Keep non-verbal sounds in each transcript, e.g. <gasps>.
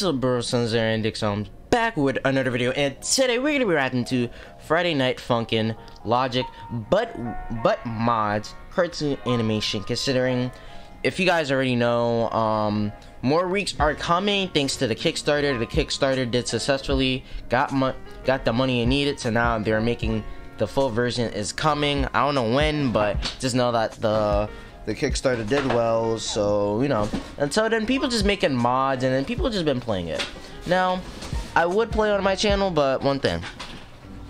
What's up? Sons and Dixon back with another video, and today we're gonna be reacting to Friday Night Funkin' Logic, but but mods cartoon animation. Considering, if you guys already know, um, more weeks are coming thanks to the Kickstarter. The Kickstarter did successfully got mo got the money it needed, so now they're making the full version is coming. I don't know when, but just know that the the Kickstarter did well, so you know. Until then, people just making mods, and then people just been playing it. Now, I would play on my channel, but one thing,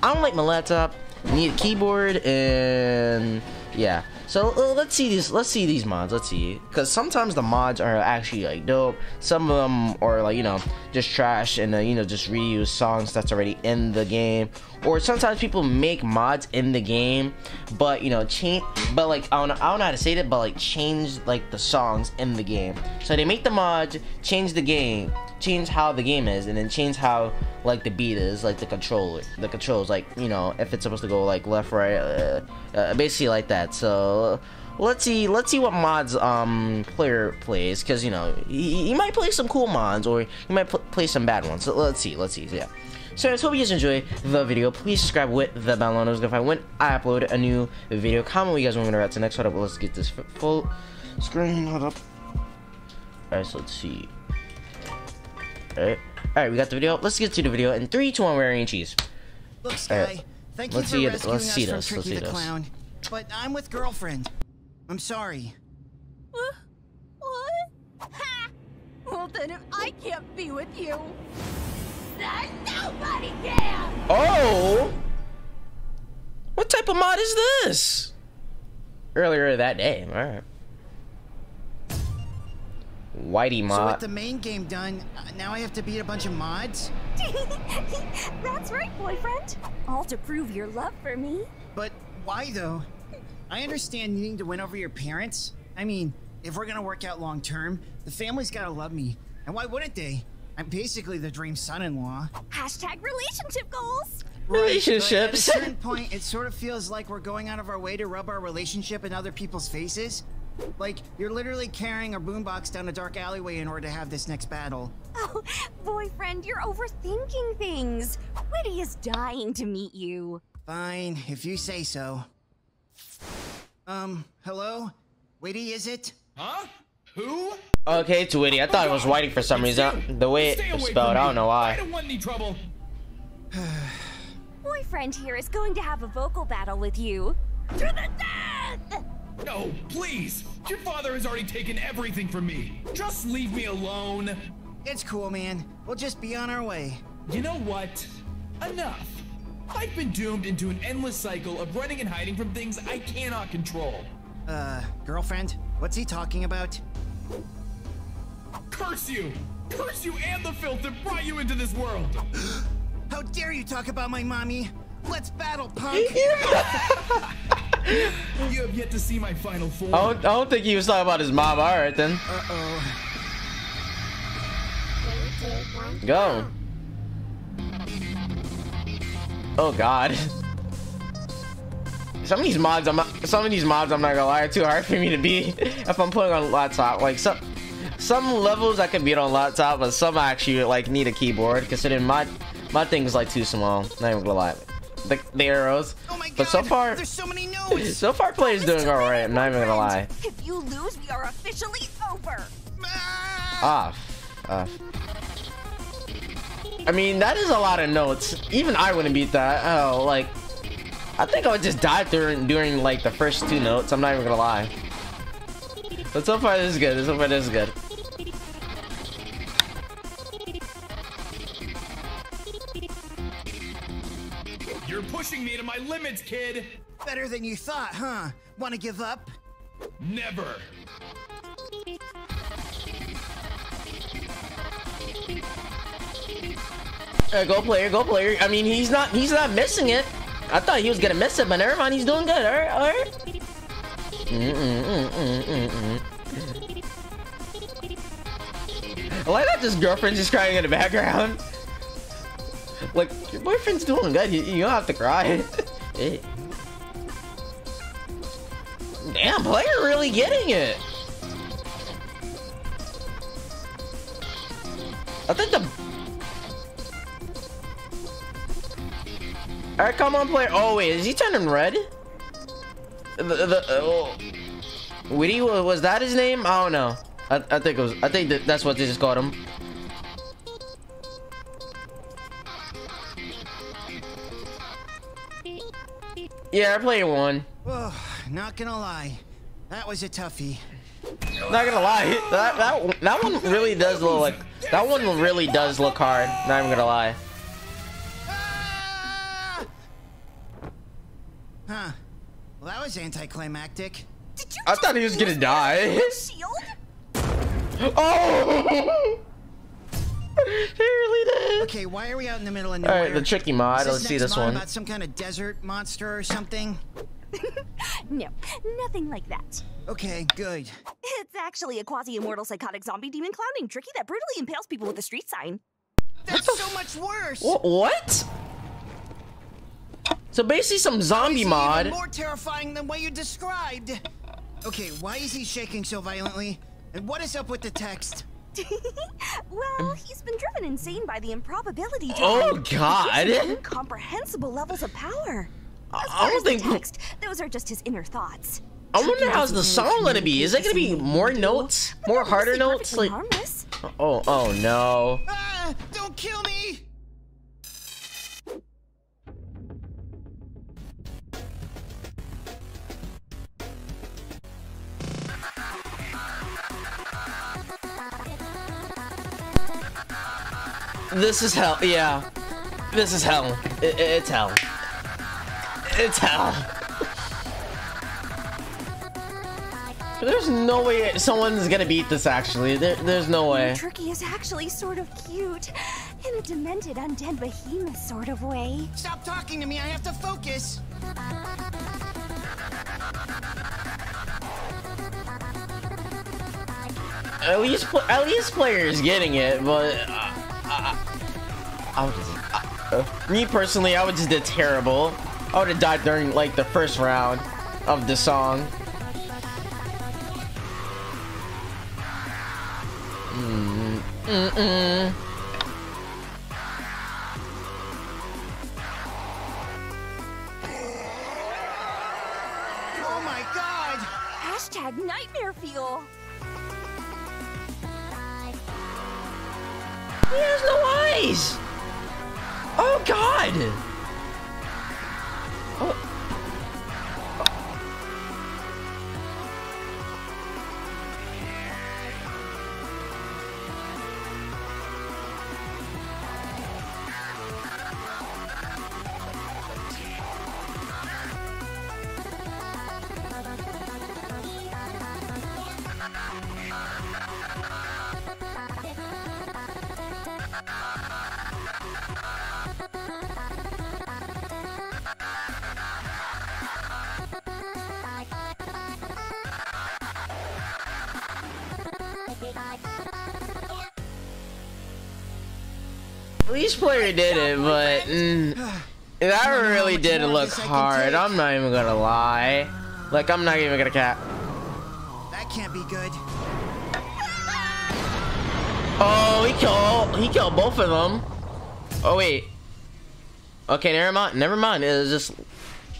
I don't like my laptop. Need a keyboard, and yeah. So uh, let's see these. Let's see these mods. Let's see, because sometimes the mods are actually like dope. Some of them are like you know just trash and uh, you know just reuse songs that's already in the game. Or sometimes people make mods in the game, but you know change. But like I don't know, I don't know how to say it, but like change like the songs in the game. So they make the mods, change the game, change how the game is, and then change how like the beat is, like the controller, the controls, like you know if it's supposed to go like left, right, uh, uh, basically like that. So let's see let's see what mods um player plays because you know he, he, might play some cool mods or he might pl play some bad ones so let's see let's see yeah so I hope you guys enjoy the video please subscribe with the bell on notification when I upload a new video comment what you guys want me to react to next hold up let's get this full screen hold up alright so let's see alright alright we got the video let's get to the video in three two one wearing cheese Look, Sky, right. thank let's you for see rescuing. Let's us see from this. Tricky the. Clown. But I'm with girlfriend. I'm sorry. Uh, what? Ha! Well then if I can't be with you, then nobody can! Oh! What type of mod is this? Earlier that day, alright. Whitey mod. So with the main game done, uh, now I have to beat a bunch of mods? <laughs> That's right, boyfriend. All to prove your love for me. But why though? I understand needing to win over your parents. I mean, if we're gonna work out long term, the family's gotta love me. And why wouldn't they? I'm basically the dream son-in-law. Hashtag relationship goals. Right, Relationships. at a certain point, it sort of feels like we're going out of our way to rub our relationship in other people's faces. Like, you're literally carrying a boombox down a dark alleyway in order to have this next battle. Oh, boyfriend, you're overthinking things. Whitty is dying to meet you. Fine, if you say so. Um, hello? Whitty, is it? Huh? Who? Okay, it's Whitty. I thought it was Whitey for some reason. The way it's spelled, I don't know why. I don't want any trouble. <sighs> Boyfriend here is going to have a vocal battle with you. To the death! No, please! Your father has already taken everything from me. Just leave me alone. It's cool, man. We'll just be on our way. You know what? Enough. I've been doomed into an endless cycle of running and hiding from things I cannot control. Uh, girlfriend? What's he talking about? Curse you! Curse you and the filth that brought you into this world! <gasps> How dare you talk about my mommy? Let's battle, punk! <laughs> you have yet to see my final form. I don't, I don't think he was talking about his mom. All right, then. Uh-oh. Go. Oh, God. <laughs> Some of these mods, I'm not, some of these mods, I'm not gonna lie, are too hard for me to beat <laughs> if I'm playing on laptop. Like some, some levels I can beat on a laptop, but some actually like need a keyboard. Considering my, my thing is like too small. Not even gonna lie the, the arrows. Oh my God, but so far, there's so many <laughs> notes. so far, play's doing all right. I'm not even gonna lie. If you lose, we are officially over. Ah. Uh. I mean, that is a lot of notes. Even I wouldn't beat that. Oh, like, I think I would just die during during like the first two notes. I'm not even gonna lie. But so far, this is good. So far, this is good. You're pushing me to my limits, kid! Better than you thought, huh? Wanna give up? Never! Uh, go player, go player. I mean, he's not he's not missing it. I thought he was gonna miss it, but never mind. He's doing good. All right, all right. Mm, mm, mm I like that this girlfriend's just crying in the background. Like, your boyfriend's doing good. You, you don't have to cry. <laughs> Damn, player really getting it. I think the. All right, come on, player. Oh wait, is he turning red? The the. Uh, oh. Whitty was that his name? I don't know. I, I think it was. I think that that's what they just called him. Yeah, I played one. Oh, not gonna lie, that was a toughie. Not gonna lie, that that that one really does look like that one really does look hard. Not even gonna lie. Huh. Well, that was anticlimactic. Did you I thought he was gonna die. <laughs> shield? Oh! he really did. Okay, why are we out in the middle of nowhere? right, the tricky mod. Is Let's see next this mod one. About some kind of desert monster or something? <laughs> No, nothing like that. Okay, good. It's actually a quasi-immortal psychotic zombie demon clown named Tricky that brutally impales people with a street sign. That's so much worse. Wh- What? So basically, some zombie Is mod. Even more terrifying than what you described. Okay, why is he shaking so violently? And what is up with the text? <laughs> well, he's been driven insane by the improbability drive. Oh It gives him God! Incomprehensible levels of power. I- As I don't think. text, those are just his inner thoughts. I wonder Tricky how's the song gonna be. Is it gonna be more the same way you do, notes, but more harder notes? perfectly Like, harmless. oh, oh no. Ah! Don't kill me! This is hell. Yeah, this is hell. I- I- it's hell. It's hell. There's no way someone's gonna beat this. Actually, there, there's no way. Tricky is actually sort of cute, in a demented undead behemoth sort of way. Stop talking to me, I have to focus! At least, pl- at least players getting it, but I would just, uh, me personally, I would just did terrible. I would have died during like the first round of the song. Mm, mm-mm. Oh my god! Hashtag nightmare fuel. He has no eyes. Oh God. Oh. At least player did it, but mm, that really did look this I can hard. I'm not even gonna lie. Like I'm not even gonna cap. That can't be good. Oh, he killed. He killed both of them. Oh wait. Okay, never mind. Never mind. It was just.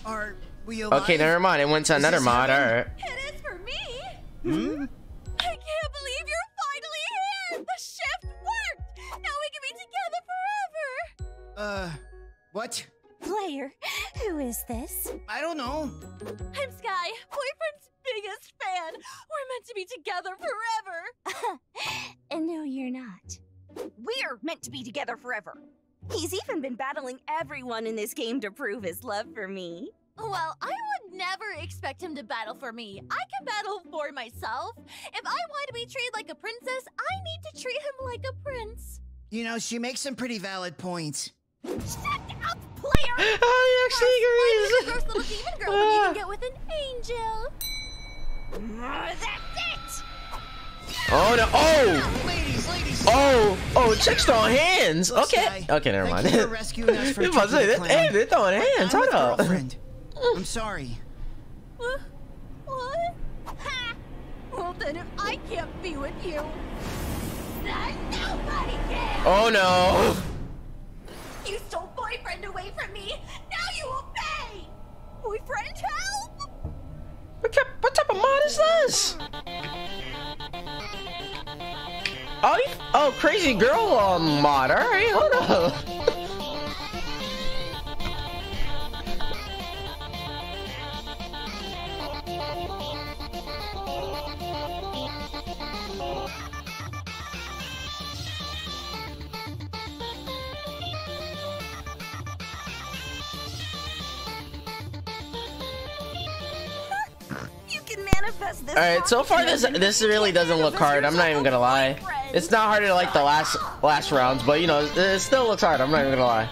Are we alive? Okay, never mind. It went to another mod. All right. It is for me. Hmm? Uh, what? Player, who is this? I don't know. I'm Sky, boyfriend's biggest fan. We're meant to be together forever. <laughs> and no, you're not. We're meant to be together forever. He's even been battling everyone in this game to prove his love for me. Well, I would never expect him to battle for me. I can battle for myself. If I want to be treated like a princess, I need to treat him like a prince. You know, she makes some pretty valid points. Shut up, player! Oh, he Why actually with a gross little demon girl when you Ah. can get with an angel? That's it! Oh no! Oh! Ladies, ladies! Oh! Oh! Chicks throwing hands. Okay. Okay, never mind. you for <laughs> rescuing us from You about to say that? Hey, they're throwing hands. Hold up. <laughs> I'm sorry. What? What? Ha! Well, then if I can't be with you, that nobody cares! Oh no! Away from me! Now you will pay! Boyfriend, help! What type, what type of mod is this? Oh, oh, crazy girl um, mod. All right, hold up. All right, so far this this really doesn't look hard. I'm not even gonna lie. It's not harder like the last last rounds, but you know, it still looks hard. I'm not even gonna lie.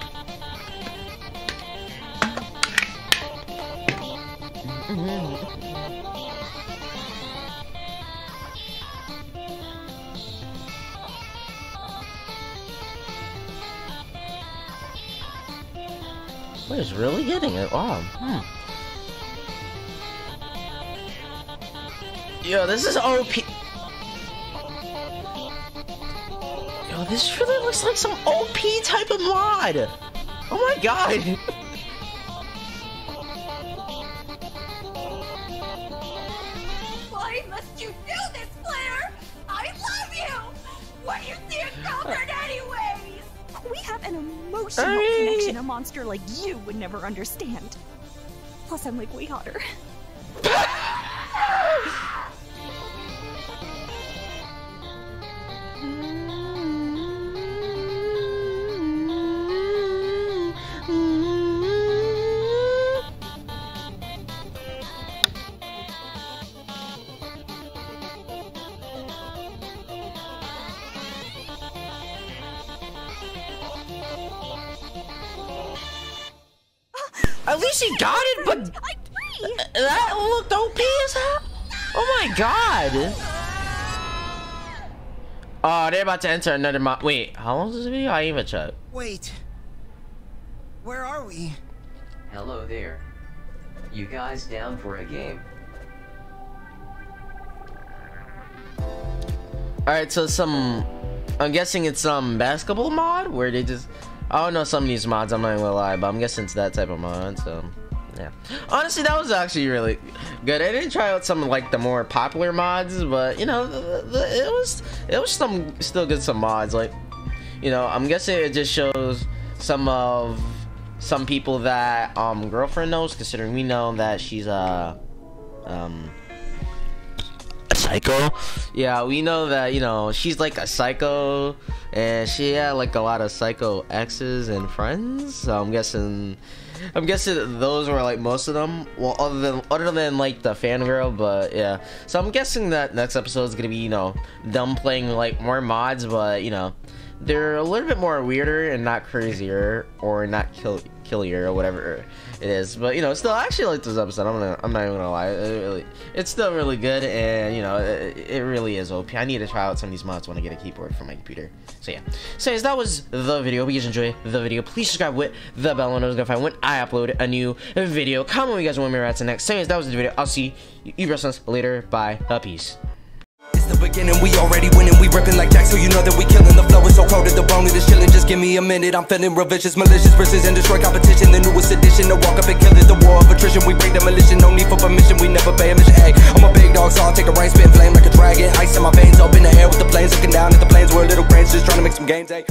What is really getting it? Wow. Hmm. Yo, this is OP. Yo, this really looks like some OP type of mod. Oh my god. Why must you do this, Blair? I love you! When you see a girlfriend anyways! We have an emotional Hey. connection a monster like you would never understand. Plus, I'm like way hotter. <laughs> At least he got it, but that looked OP as hell. Oh my god. Oh, they're about to enter another mod. Wait, how long is this video? I even check. Wait. Where are we? Hello there. You guys down for a game? Alright, so some. I'm guessing it's some basketball mod where they just. I don't know some of these mods, I'm not even gonna lie, but I'm guessing it's that type of mod, so. Yeah. Honestly, that was actually really good. I didn't try out some like the more popular mods, but you know, the, the, it was it was some still good some mods. Like, you know, I'm guessing it just shows some of some people that um girlfriend knows, considering we know that she's uh um psycho. Yeah, we know that you know she's like a psycho, and she had like a lot of psycho exes and friends. So I'm guessing, I'm guessing those were like most of them. Well, other than other than like the fangirl, but yeah. So I'm guessing that next episode is gonna be you know them playing like more mods, but you know they're a little bit more weirder and not crazier or not kill killier or whatever it is. But you know, still I actually like this episode. I'm gonna, I'm not even gonna lie. It really, it's still really good, and you know, it, it really is OP. I need to try out some of these mods when I get a keyboard for my computer. So yeah. So yes, that was the video. Hope you guys enjoy the video. Please subscribe with the bell on notification when I upload a new video. Comment what you guys want me to react to next. So yes, that was the video. I'll see you, wrestlers later. Bye. Uh, peace. The beginning, we already winning, we ripping like Jack, so you know that we killing. The flow is so cold that the bone is chilling. Just give me a minute, I'm feeling revisions, malicious, precision, destroy competition. The newest edition, the walk up and kill is the war of attrition. We bring demolition, no need for permission, we never pay a mission. Hey, I'm a big dog, so I'll take a reins, spitting flame like a dragon. Ice in my veins, up in the air with the planes, looking down at the planes. We're little brains, just trying to make some gains. Hey.